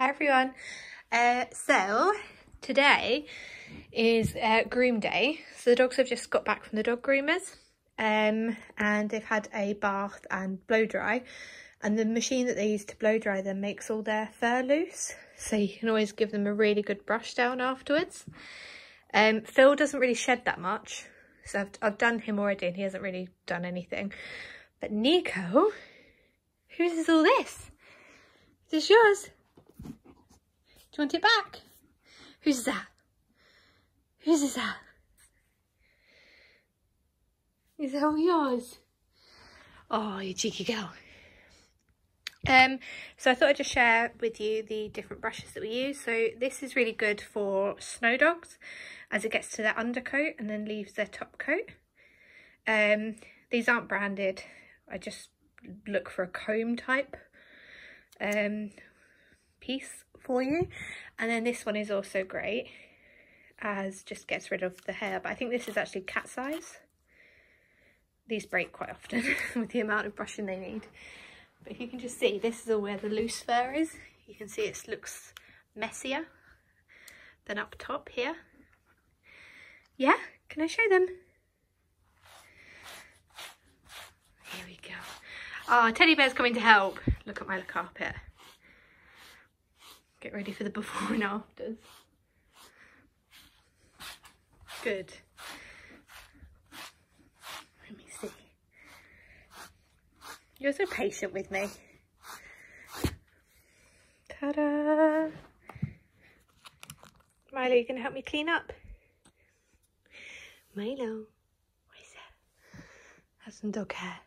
Hi everyone. Uh, so today is uh, groom day. So the dogs have just got back from the dog groomers um, and they've had a bath and blow dry and the machine that they use to blow dry them makes all their fur loose. So you can always give them a really good brush down afterwards. Um, Phil doesn't really shed that much. So I've, I've done him already and he hasn't really done anything. But Nico, whose is all this? Is this yours? Want it back? Who's that? Who's is that? Is that all yours? Oh, you cheeky girl. Um, so I thought I'd just share with you the different brushes that we use. So this is really good for snow dogs as it gets to their undercoat and then leaves their top coat. Um, these aren't branded. I just look for a comb type um, piece for you. And then this one is also great as just gets rid of the hair. But I think this is actually cat size. These break quite often with the amount of brushing they need. But if you can just see, this is all where the loose fur is. You can see it looks messier than up top here. Yeah, can I show them? Here we go. Oh, teddy bear's coming to help. Look at my carpet get ready for the before and afters. Good. Let me see. You're so patient with me. Ta-da! Milo, you gonna help me clean up? Milo, what is that? Have some dog hair.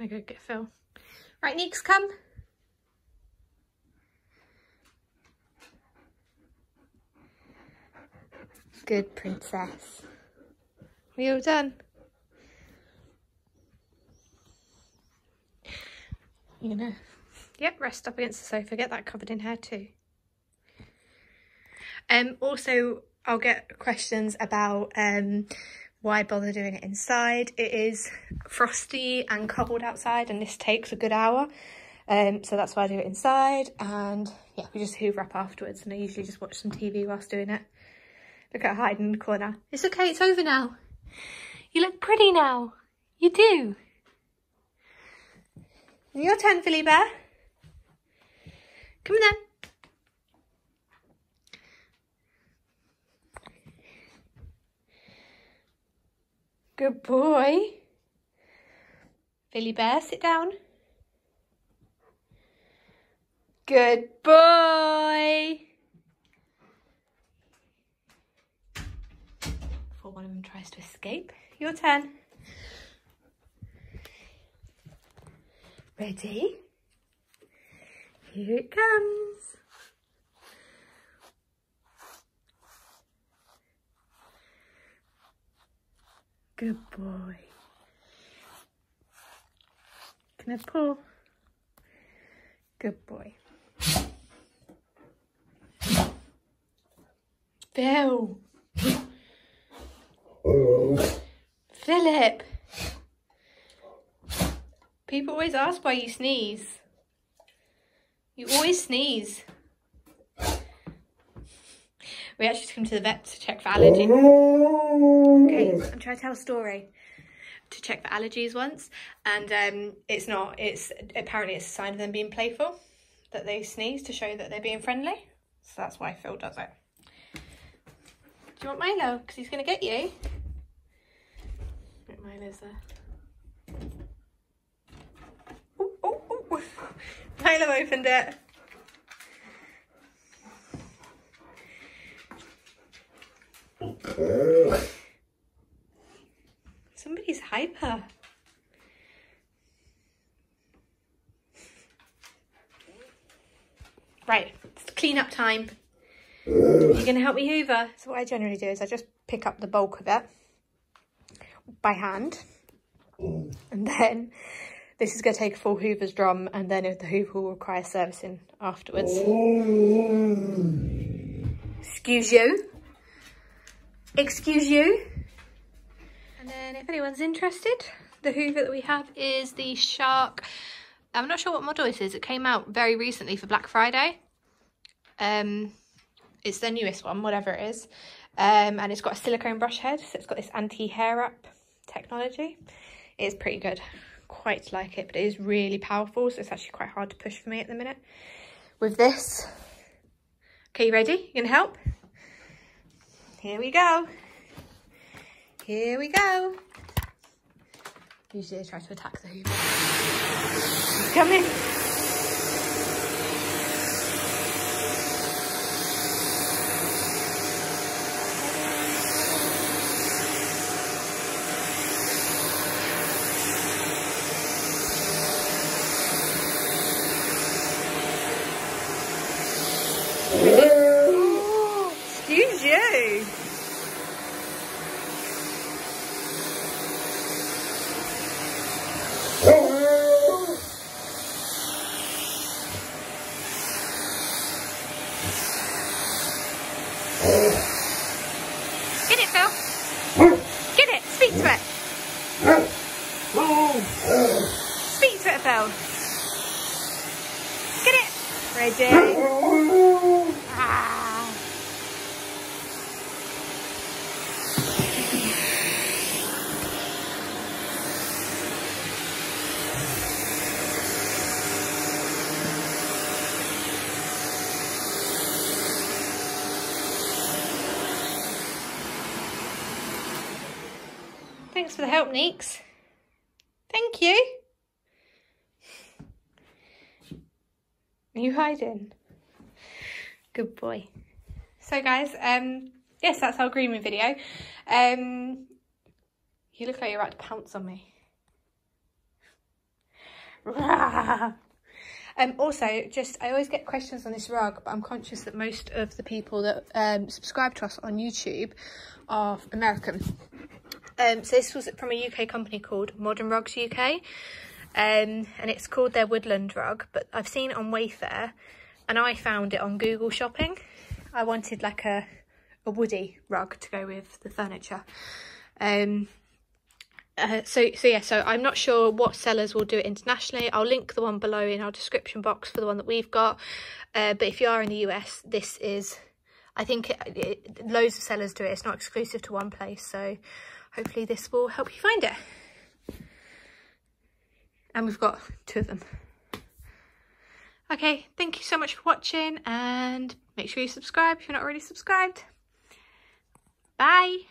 I go get Phil? Right, Neeks, come. Good princess. We all done? You're gonna, yep, rest up against the sofa. Get that covered in hair too. Um, also, I'll get questions about um, why bother doing it inside? It is frosty and cold outside and this takes a good hour. Um, so that's why I do it inside and yeah, we just hoover up afterwards and I usually just watch some TV whilst doing it. Look at hiding in the corner. It's okay, it's over now. You look pretty now. You do. Your turn, Philly Bear. Come on then. Good boy. Philly Bear, sit down. Good boy. Before one of them tries to escape. Your turn. Ready? Here it comes. Good boy. Can I pull? Good boy. Phil. Philip. People always ask why you sneeze. You always sneeze. We actually took him to the vet to check for allergies. Okay, I'm trying to tell a story. To check for allergies once, and um, it's not. It's apparently it's a sign of them being playful that they sneeze to show that they're being friendly. So that's why Phil does it. Do you want Milo? Because he's going to get you. Milo's there. Ooh, ooh, ooh. Milo opened it. Hyper. Right, it's clean up time. You're going to help me hoover? So what I generally do is I just pick up the bulk of it by hand. And then this is going to take a full hoover's drum and then the hoover will require servicing afterwards. Excuse you. excuse you. And then if anyone's interested, the Hoover that we have is the Shark. I'm not sure what model this is. It came out very recently for Black Friday. Um, it's the newest one, whatever it is. Um, and it's got a silicone brush head, so it's got this anti-hair wrap technology. It's pretty good. Quite like it, but it is really powerful, so it's actually quite hard to push for me at the minute. With this, okay, you ready? You gonna help? Here we go. Here we go. Usually I try to attack the Hoover. Coming. Oh, excuse you. Get it, Phil. Get it. Speak to it. Speak to it, Phil. Get it. Ready. Ah. Thanks for the help, Neeks. Thank you. Are you hiding? Good boy. So guys, um, yes, that's our grooming video. Um, you look like you're about to pounce on me. Um, also, just I always get questions on this rug, but I'm conscious that most of the people that um, subscribe to us on YouTube are American. Um, so this was from a UK company called Modern Rugs UK, um, and it's called their Woodland rug. But I've seen it on Wayfair, and I found it on Google Shopping. I wanted like a a woody rug to go with the furniture. Um, uh, so so yeah so i'm not sure what sellers will do it internationally i'll link the one below in our description box for the one that we've got uh, but if you are in the us this is i think it, it, loads of sellers do it. It's not exclusive to one place so hopefully this will help you find it. And we've got two of them. Okay thank you so much for watching and make sure you subscribe if you're not already subscribed. Bye